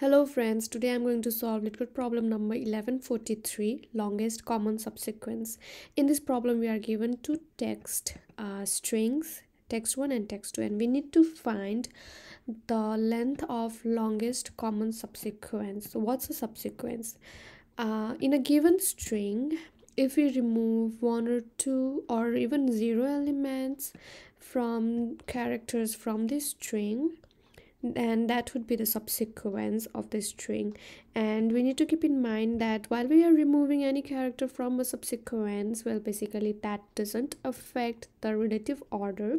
Hello friends, today I'm going to solve LeetCode problem number 1143, longest common subsequence. In this problem, we are given two text uh, strings, text 1 and text 2 and we need to find the length of longest common subsequence. So what's a subsequence? Uh, in a given string, if we remove one or two or even zero elements from characters from this string, and that would be the subsequence of the string. And we need to keep in mind that while we are removing any character from a subsequence well basically that doesn't affect the relative order.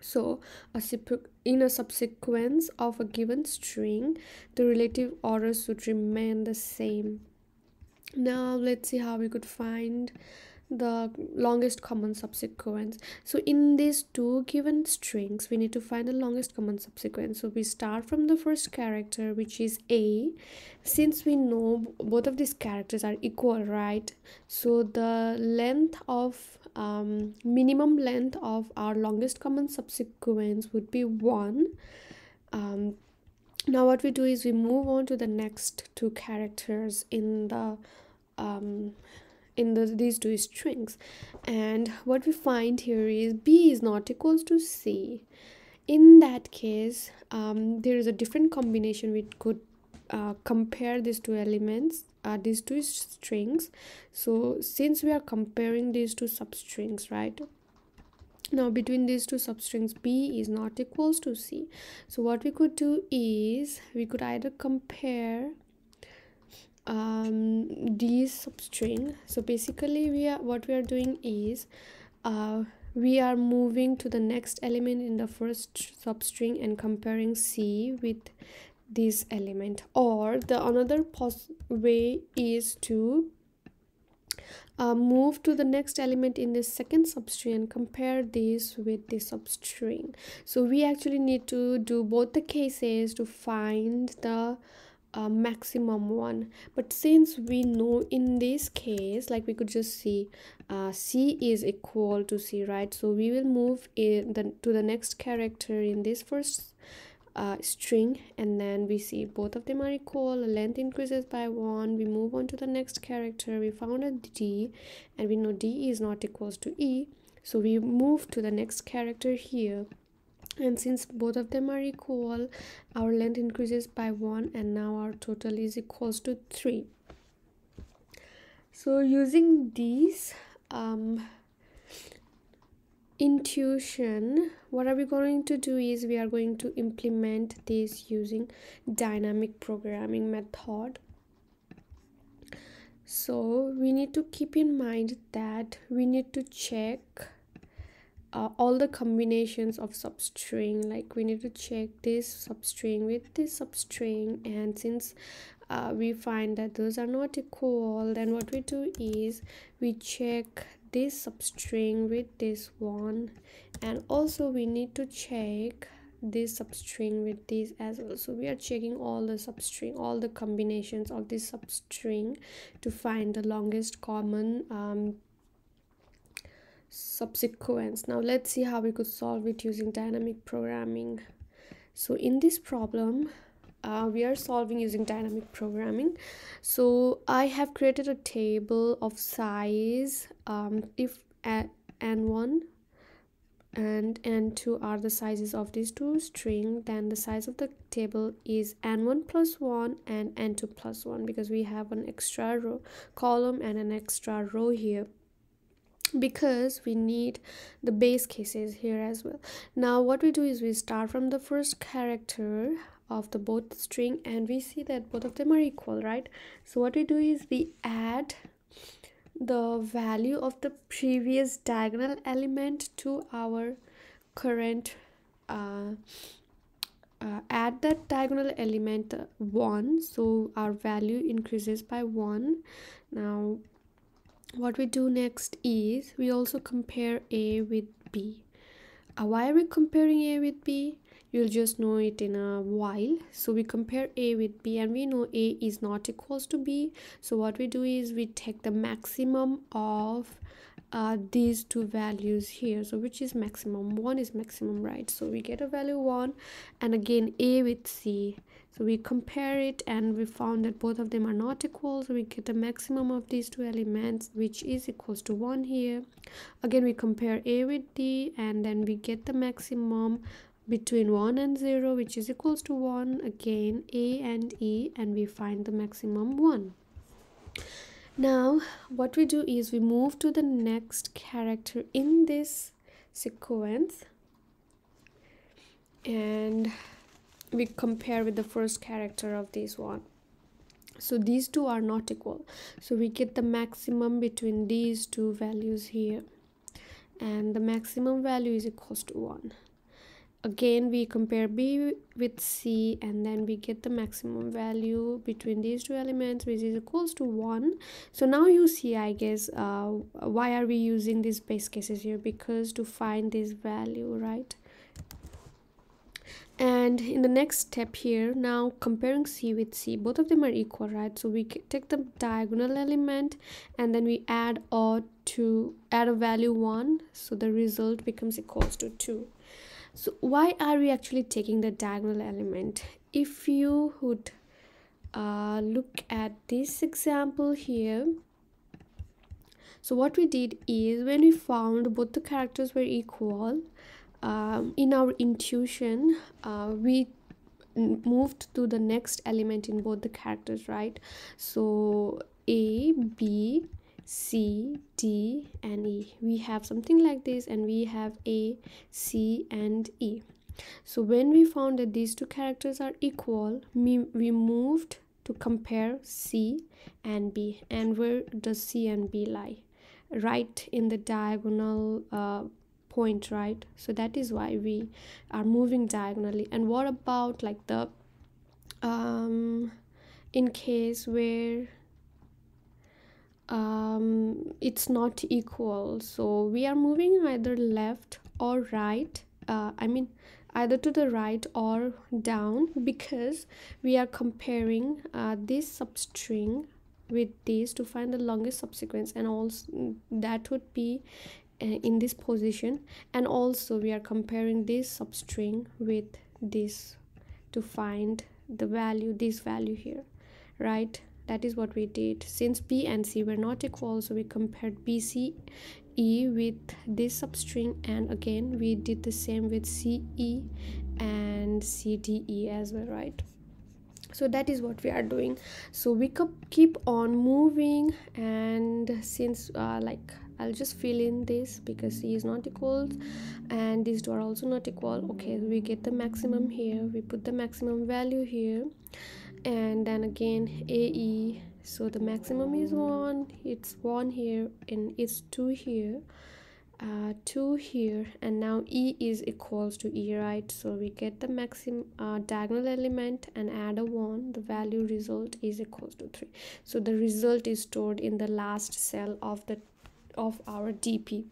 So a in a subsequence of a given string the relative order should remain the same. Now let's see how we could find the longest common subsequence so in these two given strings we need to find the longest common subsequence so we start from the first character which is a. Since we know both of these characters are equal right? So the length of um, minimum length of our longest common subsequence would be one. Um, now what we do is we move on to the next two characters in the um, in the, these two strings. And what we find here is b is not equals to c. In that case um, there is a different combination. We could uh, compare these two elements uh, these two strings. So since we are comparing these two substrings right? Now between these two substrings b is not equals to c. So what we could do is we could either compare um, these substring so basically we are what we are doing is uh, we are moving to the next element in the first substring and comparing c with this element. Or the another pos way is to uh, move to the next element in the second substring and compare this with the substring. So we actually need to do both the cases to find the a maximum one. But since we know in this case like we could just see uh, c is equal to c right? So we will move in the to the next character in this first uh, string. And then we see both of them are equal. Length increases by one. We move on to the next character. We found a d and we know d is not equals to e. So we move to the next character here and since both of them are equal our length increases by 1 and now our total is equals to 3 so using these um, intuition what are we going to do is we are going to implement this using dynamic programming method. So we need to keep in mind that we need to check uh, all the combinations of substring like we need to check this substring with this substring. And since uh, we find that those are not equal then what we do is we check this substring with this one. And also we need to check this substring with this as well. So we are checking all the substring all the combinations of this substring to find the longest common um, subsequence. Now let's see how we could solve it using dynamic programming. So in this problem uh, we are solving using dynamic programming. So i have created a table of size um, if n1 and n2 are the sizes of these two string then the size of the table is n1 plus 1 and n2 plus 1 because we have an extra row column and an extra row here because we need the base cases here as well. Now what we do is we start from the first character of the both string and we see that both of them are equal right? So what we do is we add the value of the previous diagonal element to our current uh, uh, add that diagonal element uh, 1 so our value increases by 1 now what we do next is we also compare a with b. Uh, why are we comparing a with b? You'll just know it in a while. So we compare a with b and we know a is not equals to b. So what we do is we take the maximum of uh, these two values here. So which is maximum? One is maximum right. So we get a value one and again a with c. So we compare it and we found that both of them are not equal. So we get a maximum of these two elements which is equals to 1 here. Again we compare a with d and then we get the maximum between 1 and 0 which is equals to 1 again a and e and we find the maximum 1 now what we do is we move to the next character in this sequence. And we compare with the first character of this one. So these two are not equal. So we get the maximum between these two values here. And the maximum value is equals to 1 again we compare b with c and then we get the maximum value between these two elements which is equals to 1 so now you see i guess uh, why are we using these base cases here? Because to find this value right? And in the next step here now comparing c with c both of them are equal right? So we take the diagonal element and then we add or to add a value 1 so the result becomes equals to 2 so why are we actually taking the diagonal element? If you would uh, look at this example here. So what we did is when we found both the characters were equal um, in our intuition uh, we moved to the next element in both the characters right? So a b c d and e. We have something like this and we have a c and e. So when we found that these two characters are equal we, we moved to compare c and b. And where does c and b lie? Right in the diagonal uh, point right? So that is why we are moving diagonally. And what about like the um in case where um it's not equal. So we are moving either left or right uh, i mean either to the right or down because we are comparing uh, this substring with this to find the longest subsequence and also that would be uh, in this position. And also we are comparing this substring with this to find the value this value here right that is what we did. Since b and c were not equal so we compared bc e with this substring and again we did the same with ce and cde as well right? So that is what we are doing. So we keep on moving and since uh, like I'll just fill in this because c is not equal and these two are also not equal. Okay we get the maximum here. We put the maximum value here and then again ae so the maximum is one it's one here and it's two here uh, 2 here and now e is equals to e right? So we get the maximum uh, diagonal element and add a 1 the value result is equals to 3 so the result is stored in the last cell of the of our dp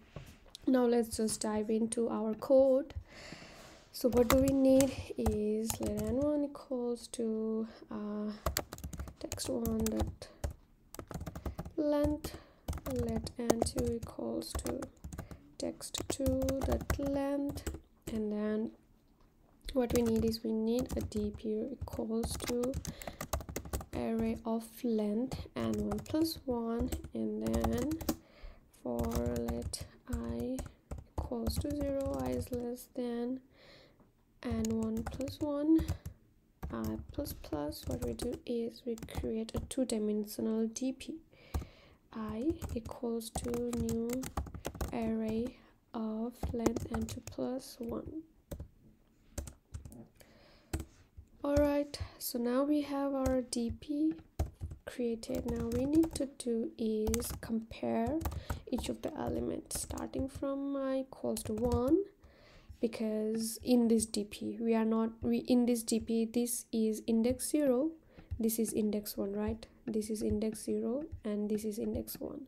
now let's just dive into our code so what do we need is let n1 equals two uh, text one that length let n2 equals to text to that length. And then what we need is we need a dp equals to array of length n1 plus 1 and then for let i equals to 0 i is less than n1 plus 1 i plus plus what we do is we create a two-dimensional dp i equals to new array of length n2 plus 1 alright so now we have our dp created. Now we need to do is compare each of the elements starting from i equals to 1 because in this dp we are not we in this dp this is index 0 this is index 1 right? This is index 0 and this is index 1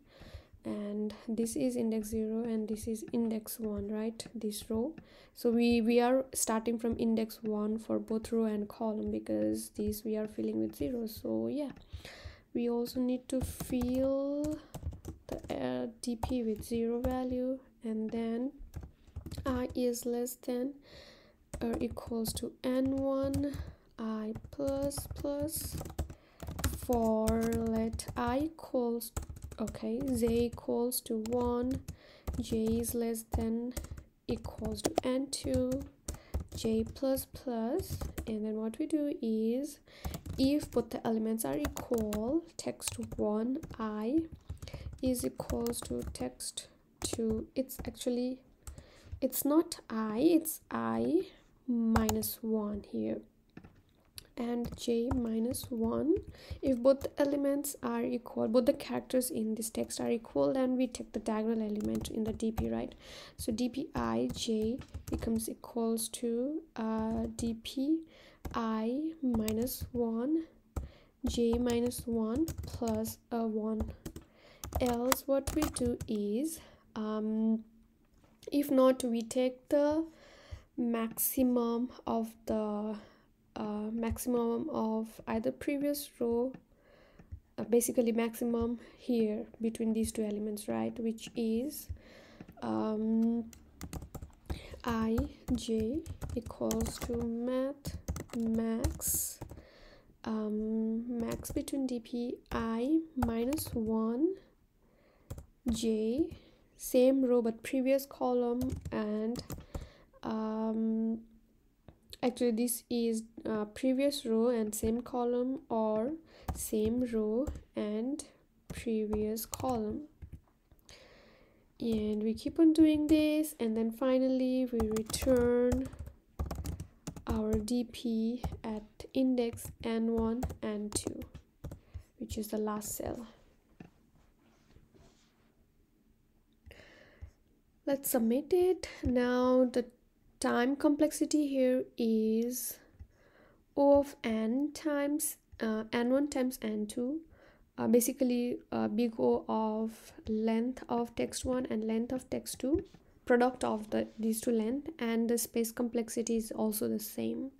and this is index 0 and this is index 1 right? This row. So we we are starting from index 1 for both row and column because this we are filling with 0 so yeah we also need to fill the uh, dp with zero value and then i is less than or equals to n1 i plus plus for let i equals okay z equals to 1 j is less than equals to n2 j plus plus. And then what we do is if both the elements are equal text 1 i is equals to text 2 it's actually it's not i it's i minus 1 here. And j minus 1 if both elements are equal both the characters in this text are equal then we take the diagonal element in the dp right? So dp i j becomes equals to uh, dp i minus 1 j minus 1 plus a 1 else what we do is um, if not we take the maximum of the uh, maximum of either previous row uh, basically maximum here between these two elements right? Which is um, i j equals to math max um, max between dp i minus 1 j same row but previous column and um, actually this is uh, previous row and same column or same row and previous column. And we keep on doing this and then finally we return our dp at index n1 n2 which is the last cell let's submit it. Now the time complexity here is O of n times uh, n1 times n2 uh, basically uh, big O of length of text 1 and length of text 2 product of the these two length and the space complexity is also the same